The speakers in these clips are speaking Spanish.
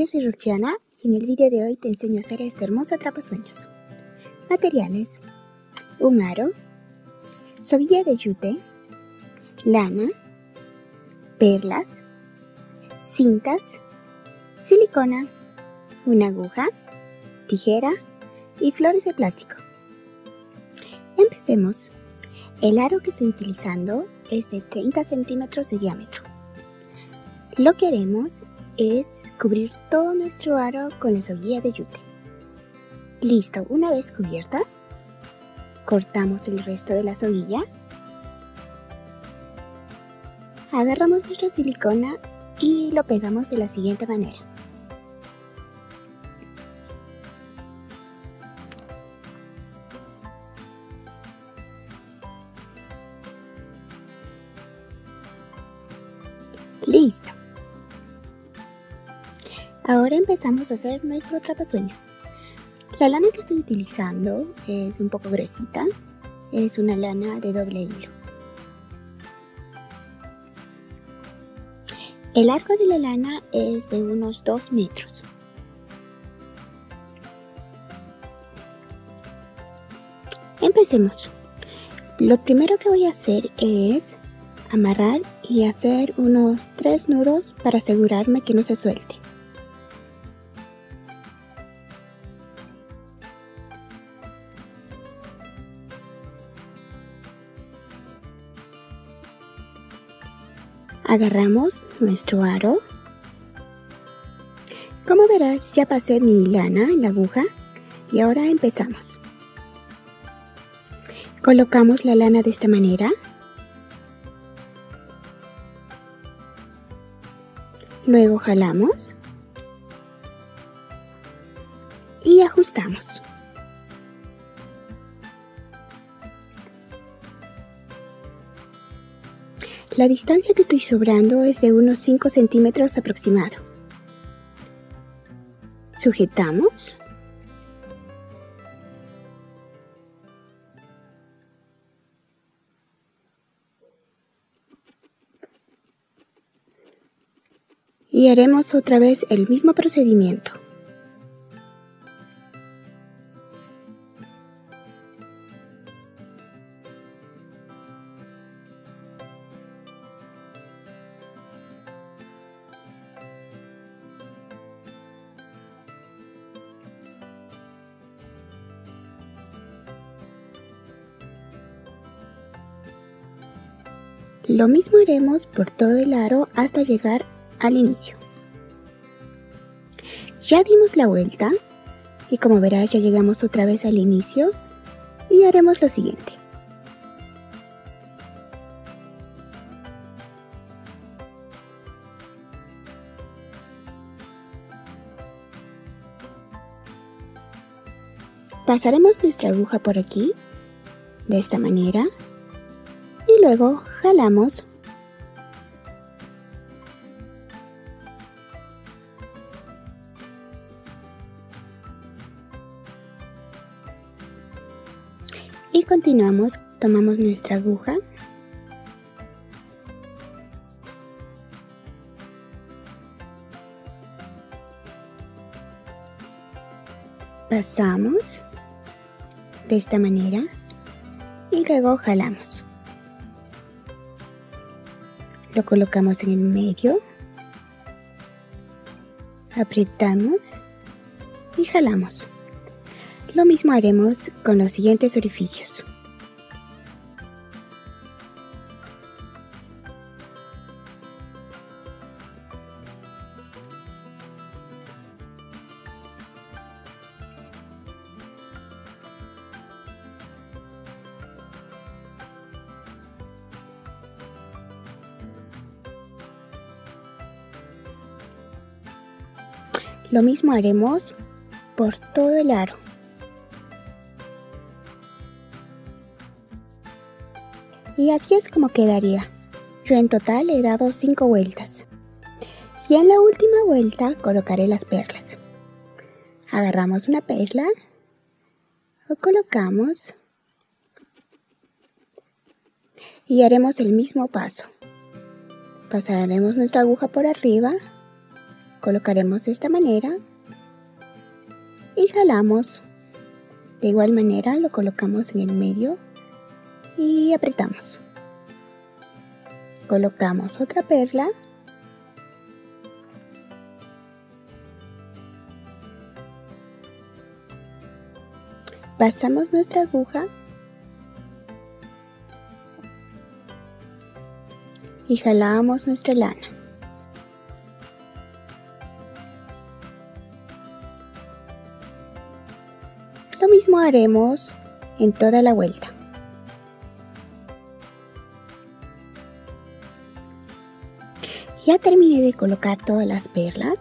yo soy Ruxiana y en el vídeo de hoy te enseño a hacer este hermoso atrapasueños. Materiales. Un aro, sobilla de yute, lana, perlas, cintas, silicona, una aguja, tijera y flores de plástico. Empecemos. El aro que estoy utilizando es de 30 centímetros de diámetro. Lo que haremos es cubrir todo nuestro aro con la soguilla de yute. Listo, una vez cubierta, cortamos el resto de la soguilla, agarramos nuestra silicona y lo pegamos de la siguiente manera. Listo. Ahora empezamos a hacer nuestro atrapasueño. La lana que estoy utilizando es un poco gruesita, es una lana de doble hilo. El largo de la lana es de unos 2 metros. Empecemos. Lo primero que voy a hacer es amarrar y hacer unos 3 nudos para asegurarme que no se suelte. Agarramos nuestro aro. Como verás, ya pasé mi lana en la aguja y ahora empezamos. Colocamos la lana de esta manera. Luego jalamos y ajustamos. La distancia que estoy sobrando es de unos 5 centímetros aproximado. Sujetamos. Y haremos otra vez el mismo procedimiento. Lo mismo haremos por todo el aro hasta llegar al inicio. Ya dimos la vuelta y como verás ya llegamos otra vez al inicio y haremos lo siguiente. Pasaremos nuestra aguja por aquí, de esta manera, luego jalamos. Y continuamos tomamos nuestra aguja. Pasamos de esta manera y luego jalamos lo colocamos en el medio, apretamos y jalamos. Lo mismo haremos con los siguientes orificios. Lo mismo haremos por todo el aro. Y así es como quedaría. Yo en total he dado 5 vueltas. Y en la última vuelta colocaré las perlas. Agarramos una perla, lo colocamos y haremos el mismo paso. Pasaremos nuestra aguja por arriba colocaremos de esta manera y jalamos. De igual manera lo colocamos en el medio y apretamos. Colocamos otra perla. Pasamos nuestra aguja y jalamos nuestra lana. Lo mismo haremos en toda la vuelta. Ya terminé de colocar todas las perlas.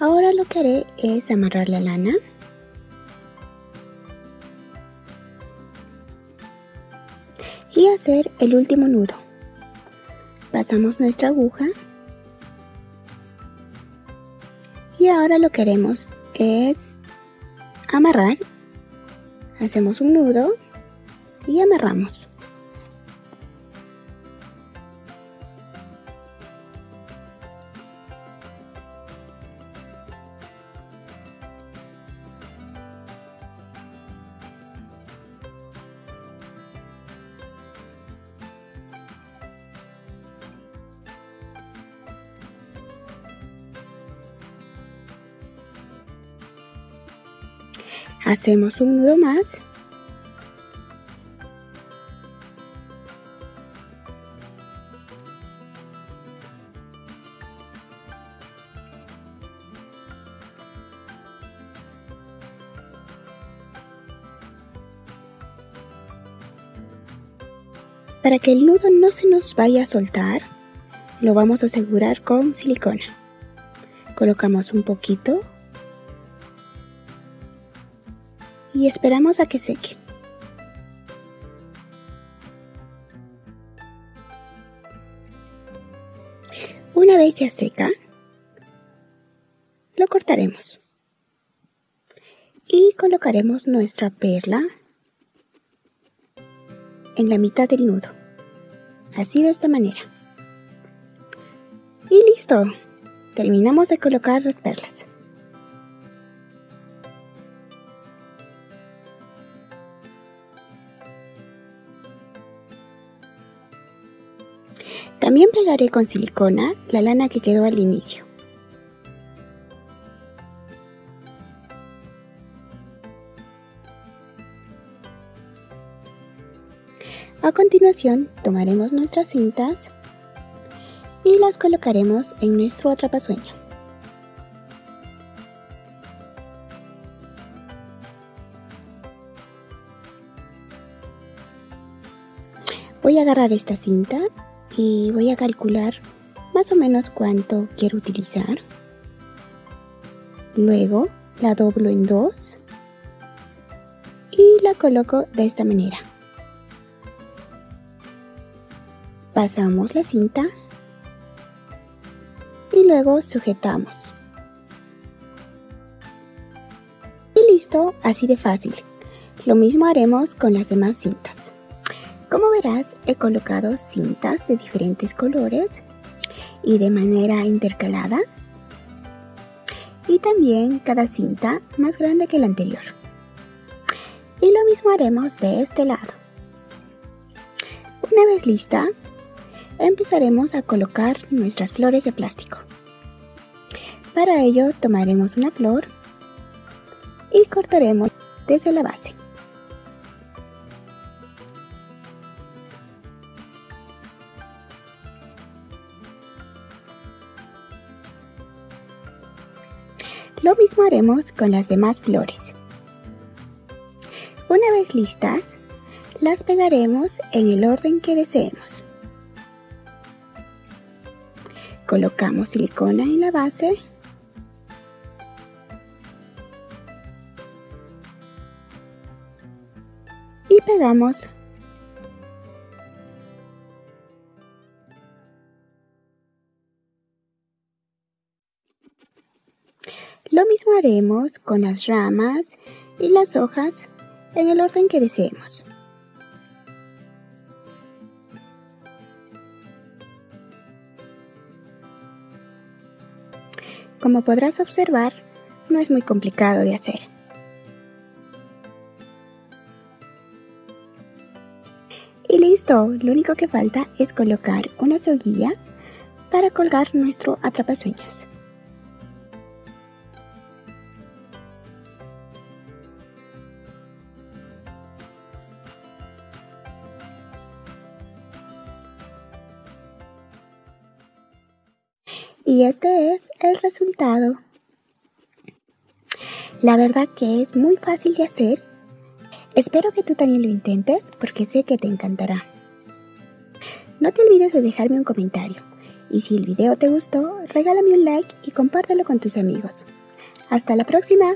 Ahora lo que haré es amarrar la lana. Y hacer el último nudo. Pasamos nuestra aguja. Y ahora lo que haremos es amarrar. Hacemos un nudo y amarramos. Hacemos un nudo más. Para que el nudo no se nos vaya a soltar, lo vamos a asegurar con silicona. Colocamos un poquito y esperamos a que seque. Una vez ya seca, lo cortaremos y colocaremos nuestra perla en la mitad del nudo, así de esta manera. Y listo, terminamos de colocar las perlas. También pegaré con silicona la lana que quedó al inicio. A continuación tomaremos nuestras cintas y las colocaremos en nuestro atrapasueño. Voy a agarrar esta cinta y voy a calcular más o menos cuánto quiero utilizar. Luego la doblo en dos y la coloco de esta manera. Pasamos la cinta y luego sujetamos. Y listo, así de fácil. Lo mismo haremos con las demás cintas. Como verás, he colocado cintas de diferentes colores y de manera intercalada. Y también cada cinta más grande que la anterior. Y lo mismo haremos de este lado. Una vez lista, empezaremos a colocar nuestras flores de plástico. Para ello tomaremos una flor y cortaremos desde la base. Lo mismo haremos con las demás flores. Una vez listas, las pegaremos en el orden que deseemos. Colocamos silicona en la base y pegamos Lo mismo haremos con las ramas y las hojas en el orden que deseemos. Como podrás observar, no es muy complicado de hacer. Y listo, lo único que falta es colocar una soguilla para colgar nuestro atrapasueños. Y este es el resultado. La verdad que es muy fácil de hacer. Espero que tú también lo intentes porque sé que te encantará. No te olvides de dejarme un comentario. Y si el video te gustó, regálame un like y compártelo con tus amigos. Hasta la próxima.